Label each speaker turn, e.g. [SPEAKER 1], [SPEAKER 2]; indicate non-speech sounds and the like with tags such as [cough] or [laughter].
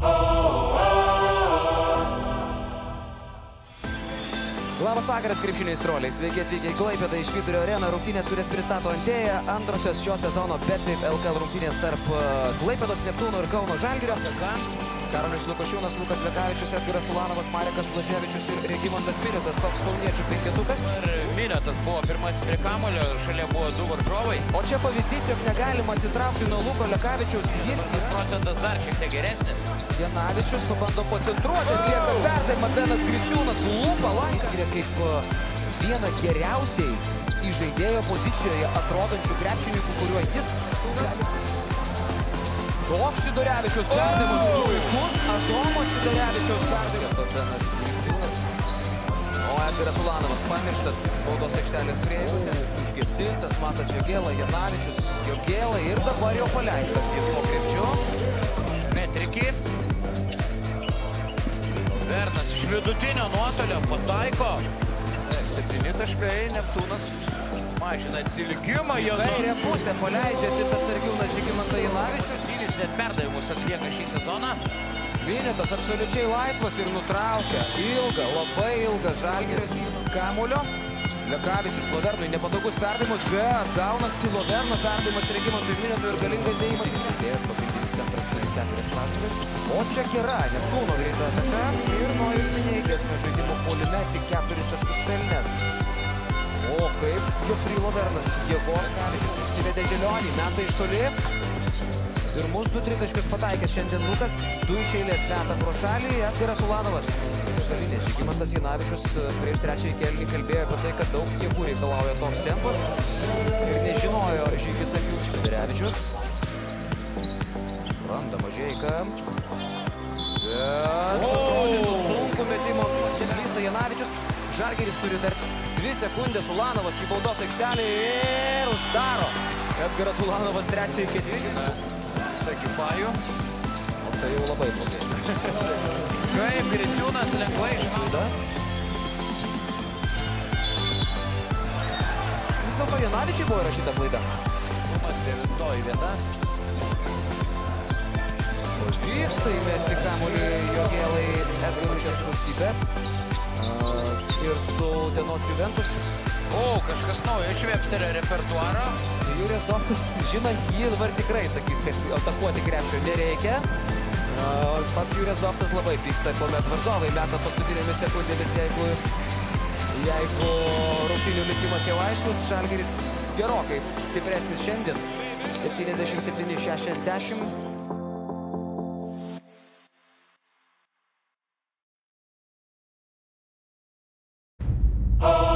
[SPEAKER 1] Oh. Labas vakaras, krepšiniai stroliai. Sveiki atvykę į Klaipėdą iš Vidurio areną. Rungtynės, kurias pristato Antėja. Antrosios šio sezono BetSafe LKL rungtynės tarp e, Klaipėdos, Neptūno ir Kauno Žalgirio. Karolis Lukošiūnas, Lukas Lekavičius, Edgaras Ulanovas, Marekas Blaževičius ir Regimantas Miritas. Toks kauniečių penketukas.
[SPEAKER 2] Ir Minetas buvo pirmasis prie kamulio, šalia buvo du varžovai.
[SPEAKER 1] O čia pavyzdys, jog negalima atsitraukti nuo Luko Lekavičiaus. Jis
[SPEAKER 2] Jis procentas dar šiek tiek geresnis.
[SPEAKER 1] Janavičius pabando pacentruoti ir lieka perdavimą Benas Griciūnas lūpa laisvė kaip e, vieną geriausiai į žaidėjo pozicijoje atrodančių krepšininkų, kuriuo jis Toks Sidorevičius perdavimas puikus, Adomas Sidorevičius perdavimas. Benas Griciūnas. O Edgaras Ulanovas pamirštas spaudos aikštelės prieigose. Užgesintas Matas Jogėla, Janavičius, Jogėla ir dabar jau paleistas jis po krepšiu.
[SPEAKER 2] Vidutinio nuotolio pataiko. Septyni taškai, Neptūnas mažina atsilikimą.
[SPEAKER 1] Kairė pusė paleidžia Titas Sargiūnas Žygimantą Janavičius.
[SPEAKER 2] Septynis net perdavimus atlieka šį sezoną.
[SPEAKER 1] Vinetas absoliučiai laisvas ir nutraukia ilgą, labai ilgą žalgerį kamulio. Lekavičius Lovernui nepatogus perdavimas, bet gaunasi Loverno perdavimas Regimantui Minetui ir galingas dėjimas. Atėjęs pagrindinis centras turi keturias pražangas. O čia gera, Neptūno greita ataka ir Nojus Mineikės žaidimo puolime tik keturis taškus pelnės. O kaip Džiofri Lovernas jėgos Kavičius įsivedė Želionį, meta iš toli. Pirmus du tritaškius pataikęs šiandien Lukas, du iš eilės meta pro šalį, Edgaras Ulanovas. Žalinė Žygimantas Janavičius prieš trečiąjį kelnį kalbėjo apie tai, kad daug jėgų reikalauja toks tempas ir nežinojo Žygis Akius Čederevičius. Randa Mažeika. Bet atrodytų sunku metimo. Čia klysta Janavičius. Žalgeris turi dar dvi sekundės. Ulanovas į baudos aikštelį ir uždaro. Edgaras Ulanovas trečiąjį ketvirtį.
[SPEAKER 2] Sakifaju.
[SPEAKER 1] O tai jau labai blogai. [laughs]
[SPEAKER 2] Kaip Griciūnas lengvai išmauda.
[SPEAKER 1] Vis dėlto Janavičiai buvo įrašyta klaida.
[SPEAKER 2] Tumas devintoji vieta.
[SPEAKER 1] Pavyksta įmesti kamuolį Jogėlai Edgarui Šeškusybę. Ir su Dienos Juventus.
[SPEAKER 2] O, kažkas naujo iš Websterio repertuaro.
[SPEAKER 1] Jūrijas Doksas, žinant jį, dabar tikrai sakys, kad atakuoti krepšio nereikia. Pats Jūrijas Doksas labai pyksta, kuomet varžovai meta paskutinėmis sekundėmis, jeigu, jeigu rungtynių likimas jau aiškus. Žalgeris gerokai stipresnis šiandien. 77-60.
[SPEAKER 3] Oh!